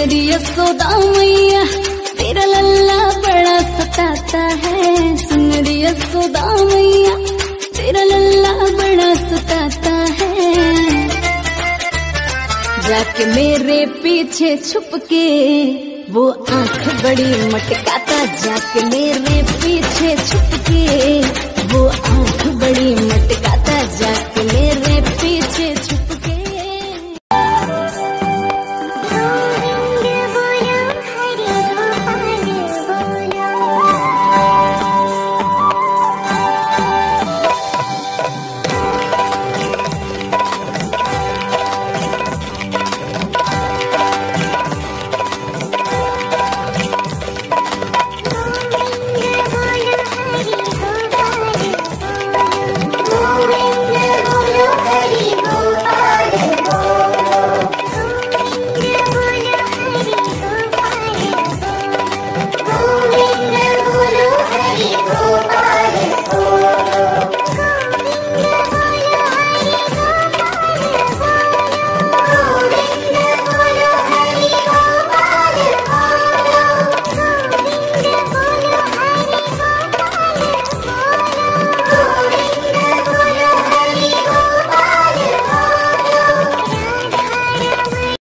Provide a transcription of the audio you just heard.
मेरी यशोदा मैया तेरा लल्ला बड़ा सताता है। सुन मेरी यशोदा मैया तेरा लल्ला बड़ा सताता है। जाके मेरे पीछे छुप के वो आँख बड़ी मटकाता। जाके मेरे पीछे छुप के